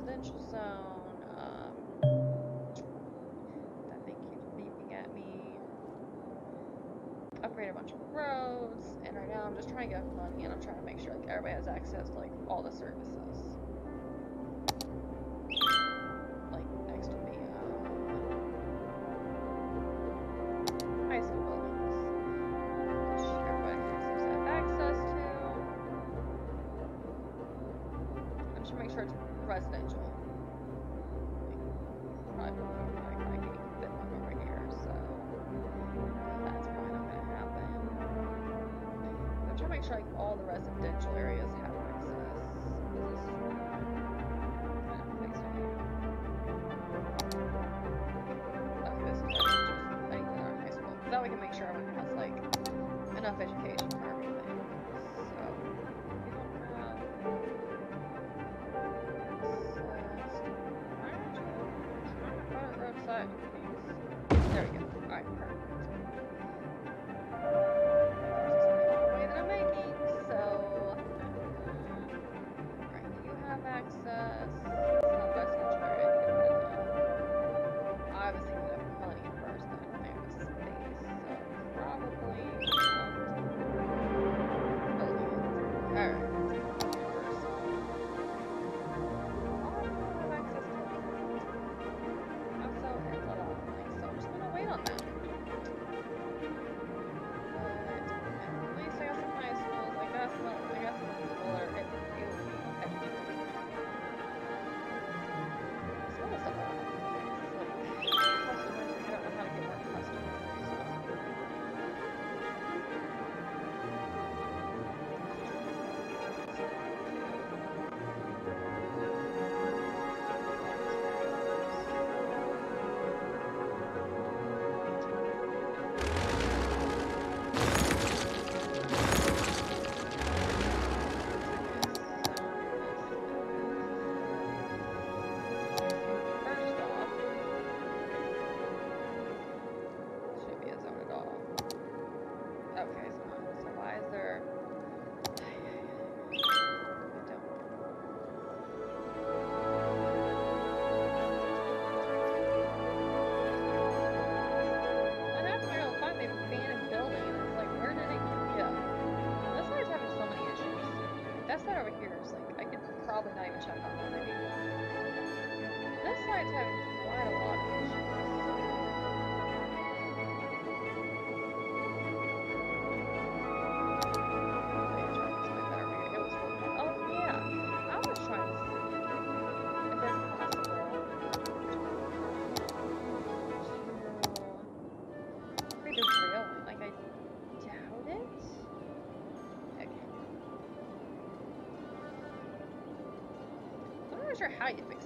residential zone. Um, that thing keeps beeping at me. Upgrade a bunch of roads, and right now I'm just trying to get money, and I'm trying to make sure like everybody has access to like all the services. areas have access. Is this so just. So that we can make sure everyone has like enough education.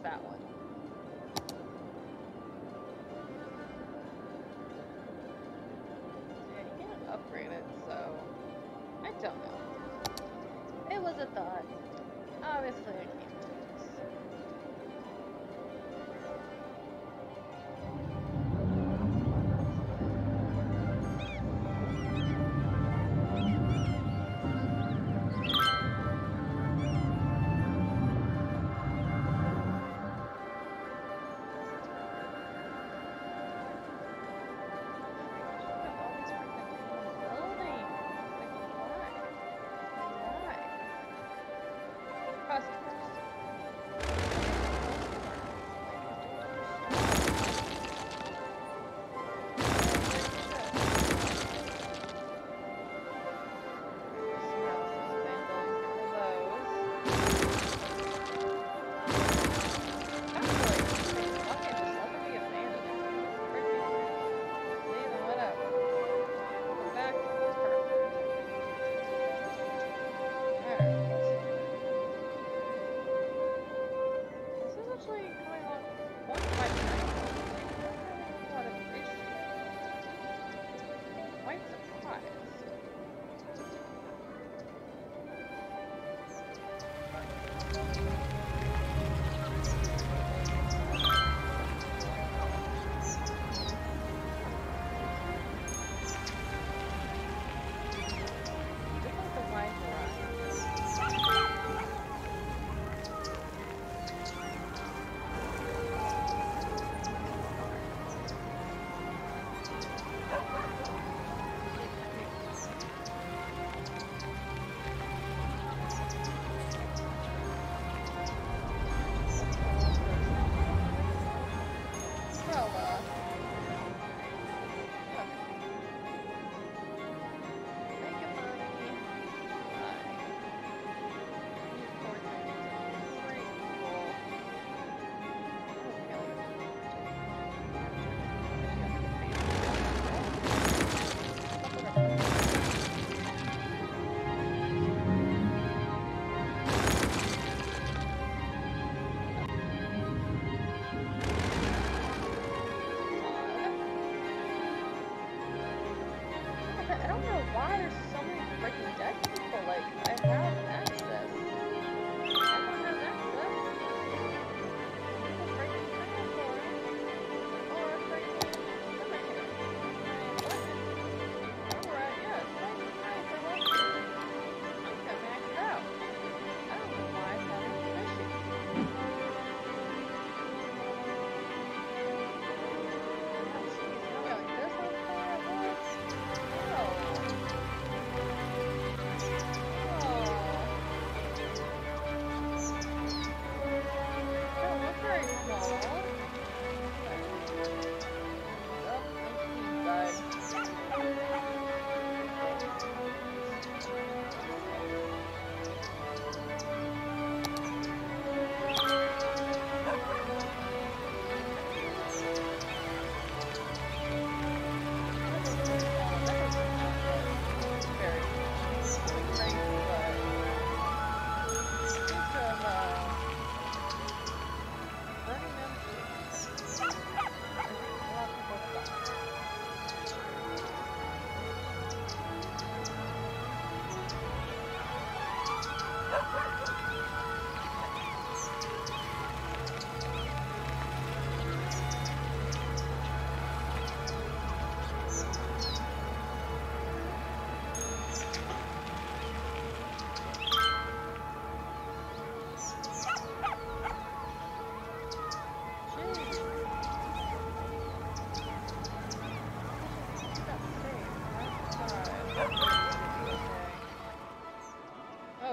that one.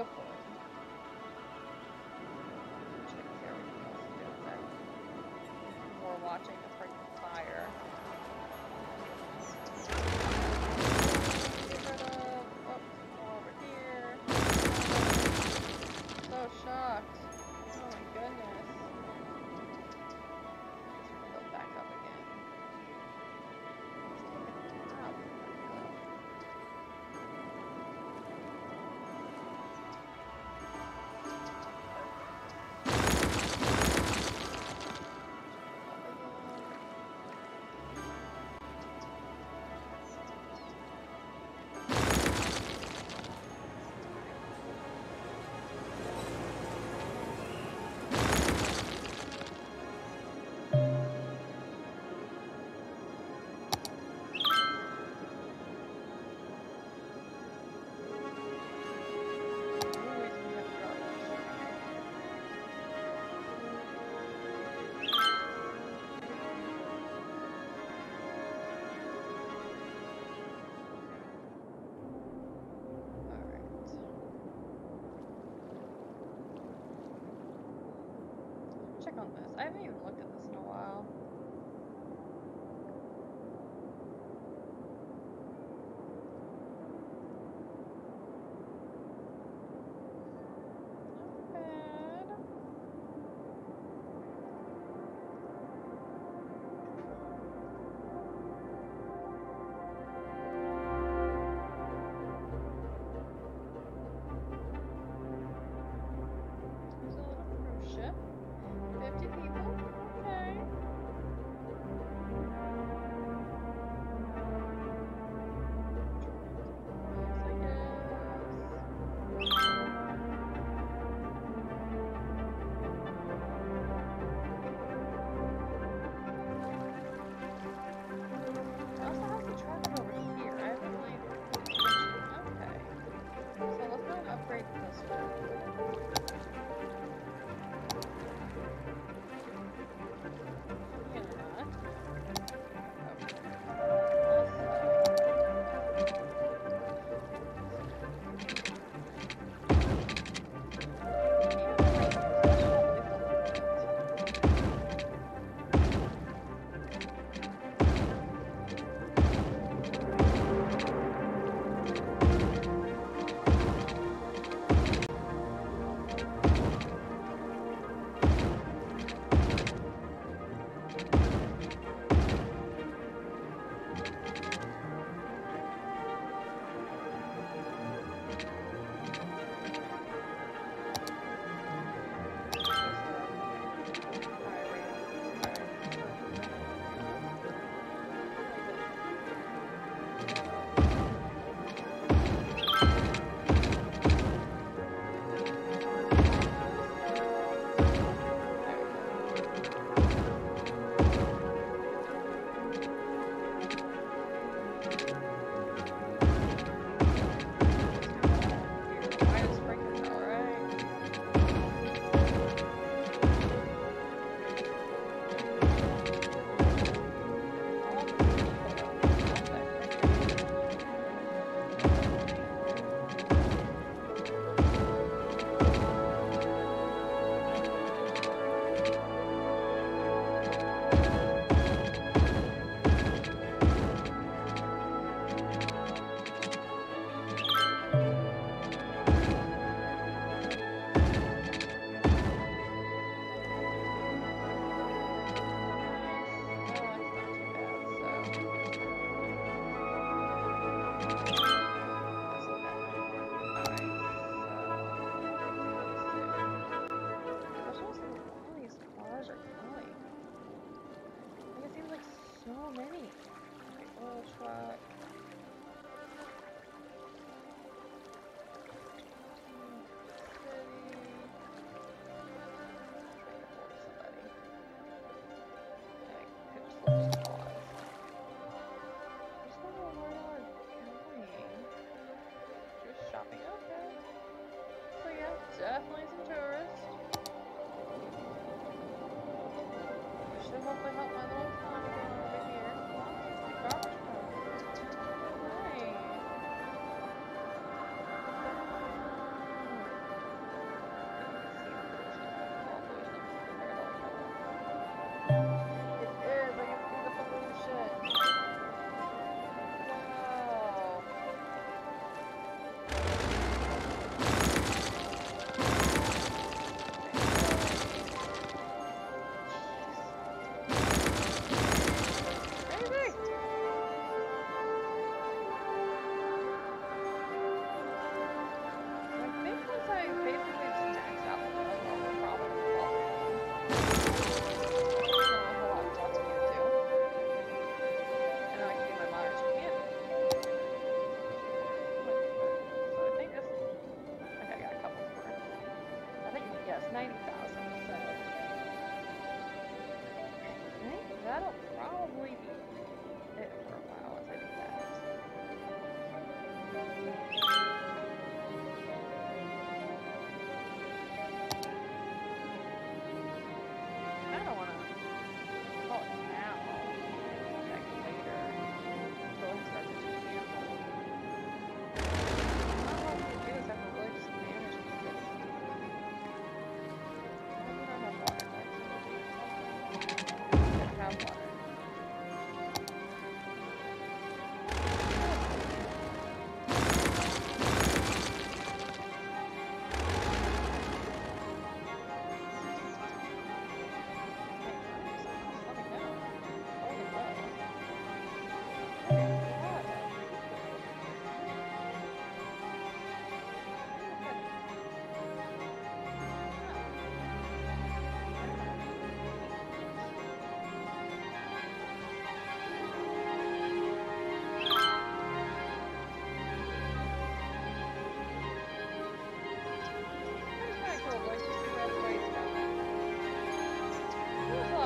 A sec. We're watching this. I haven't even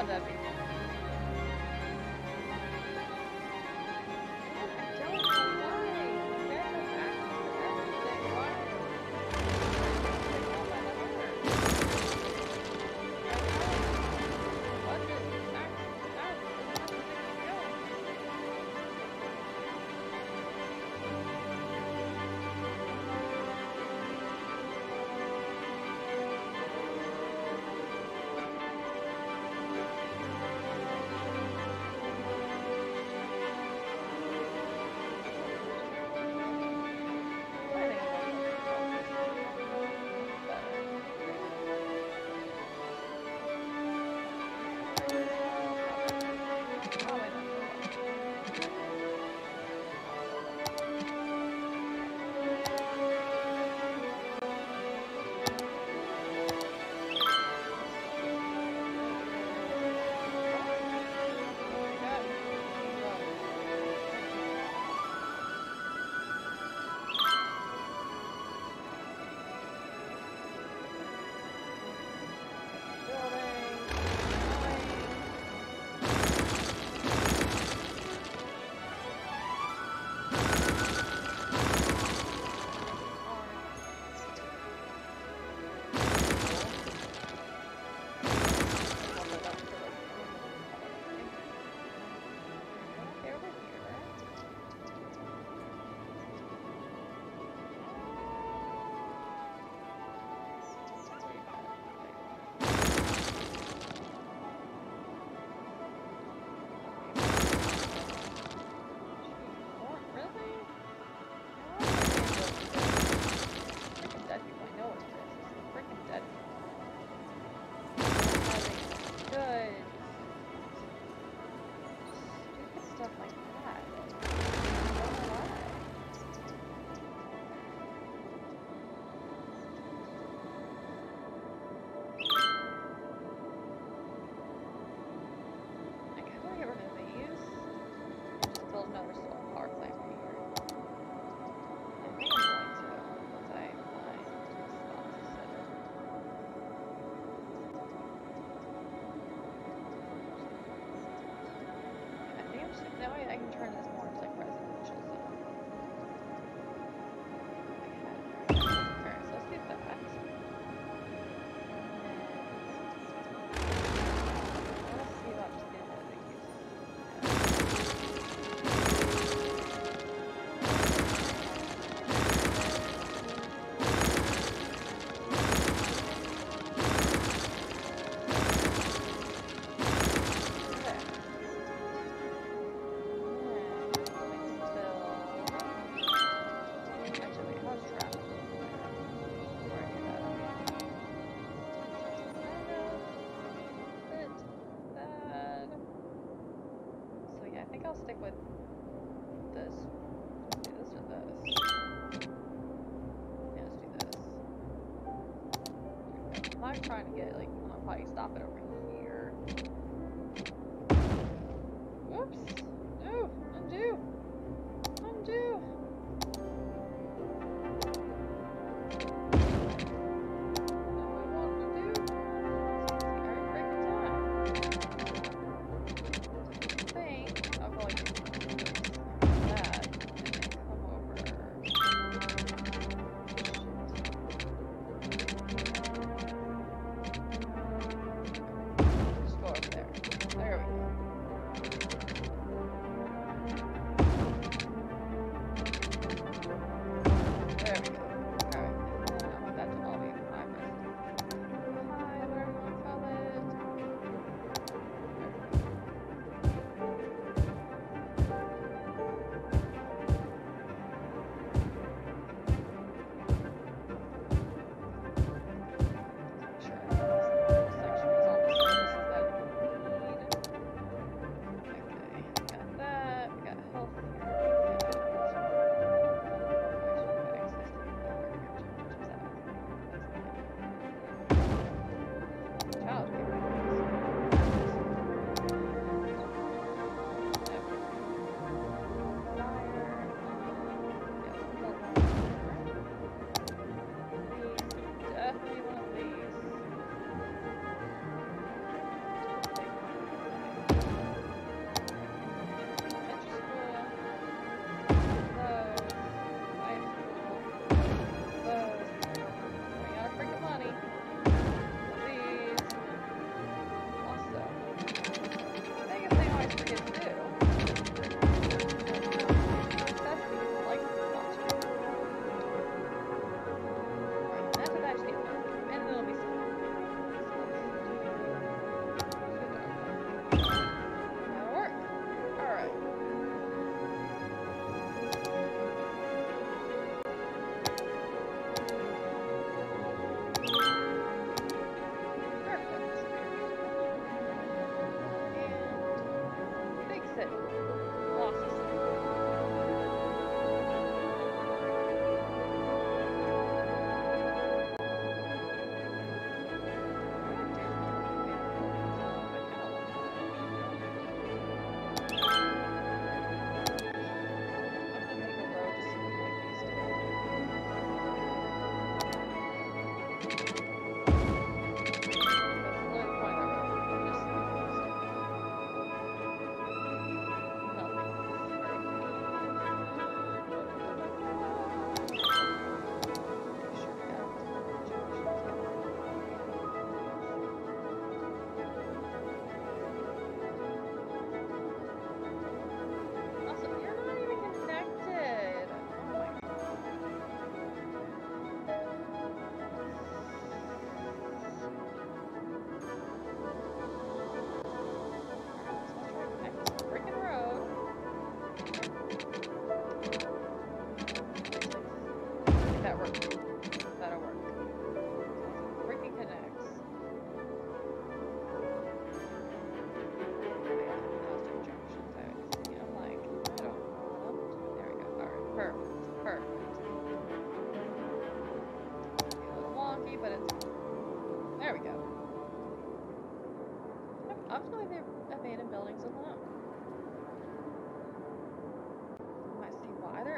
that.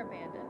Abandoned.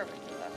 Services,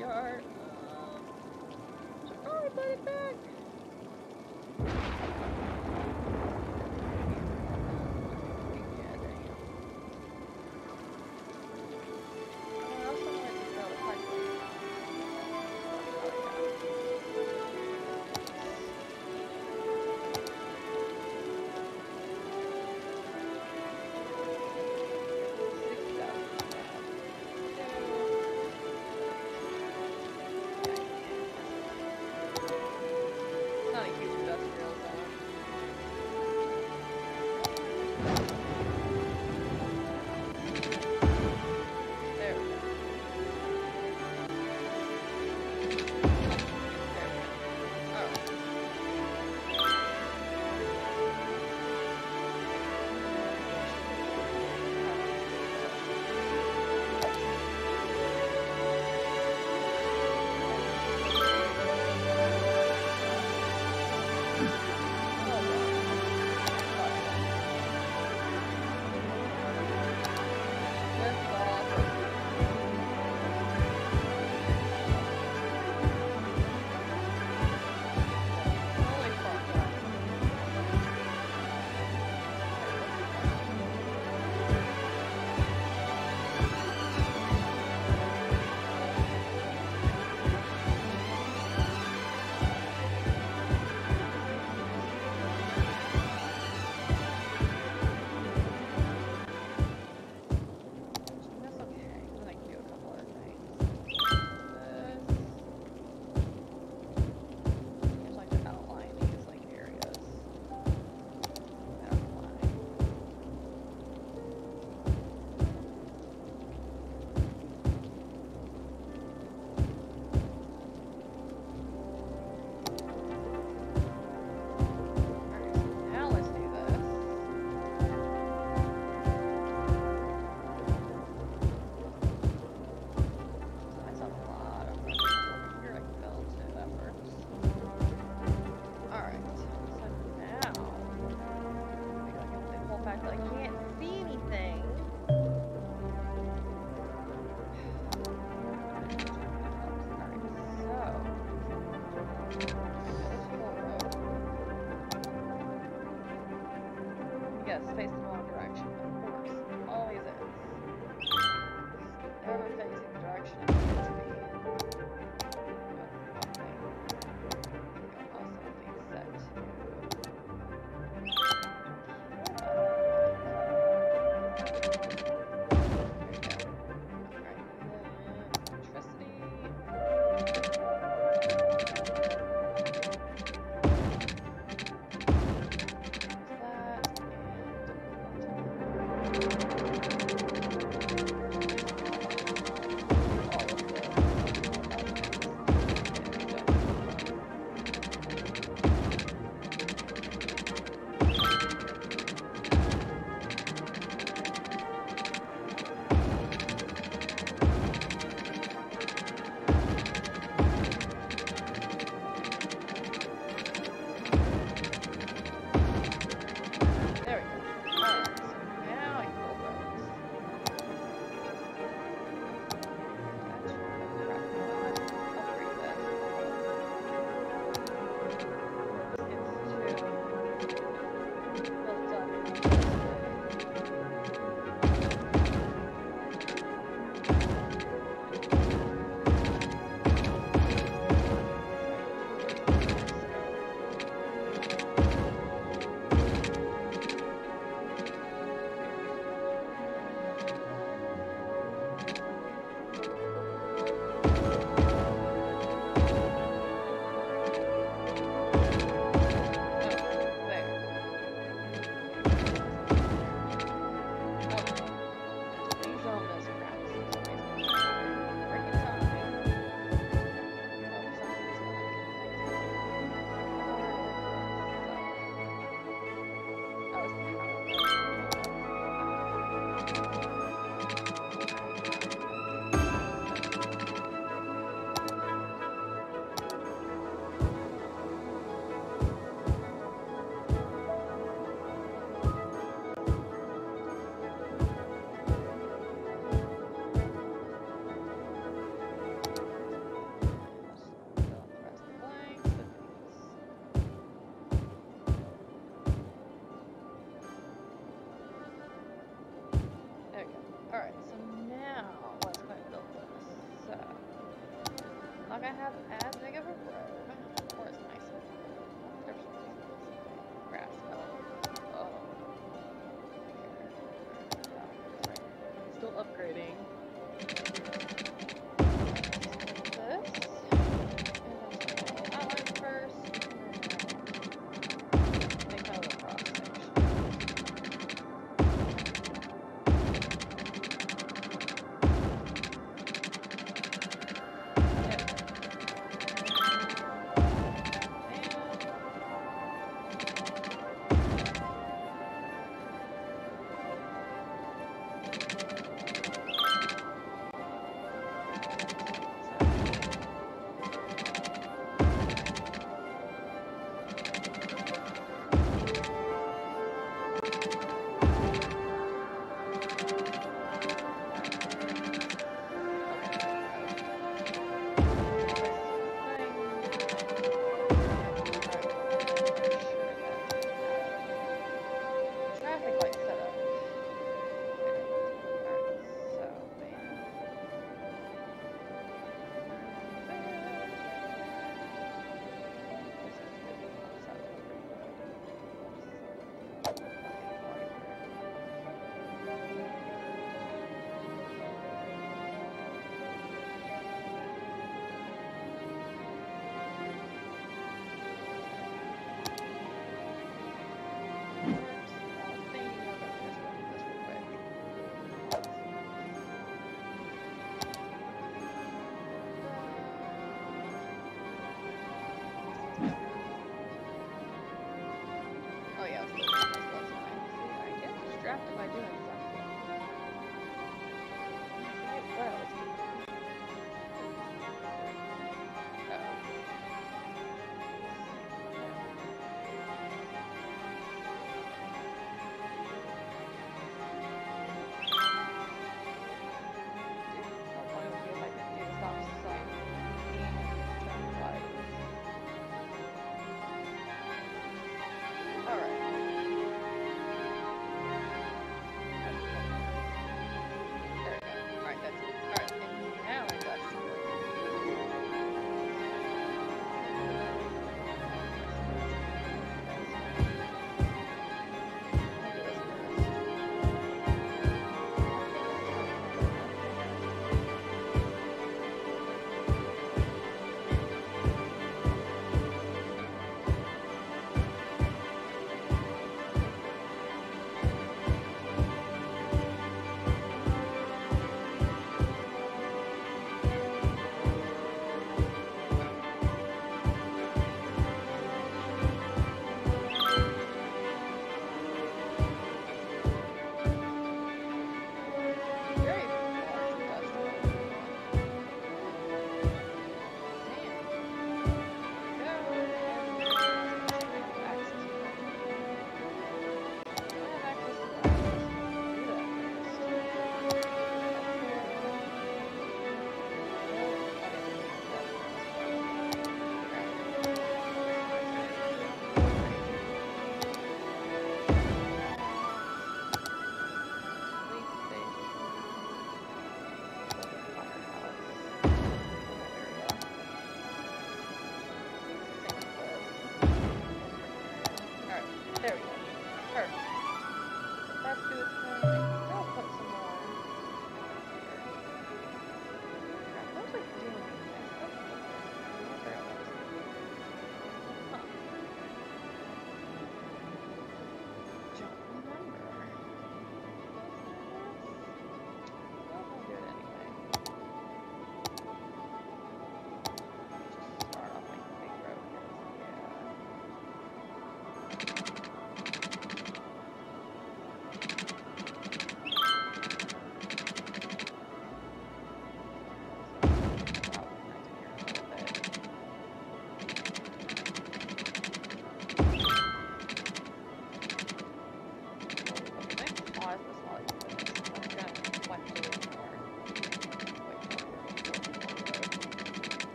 my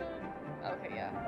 Okay, yeah.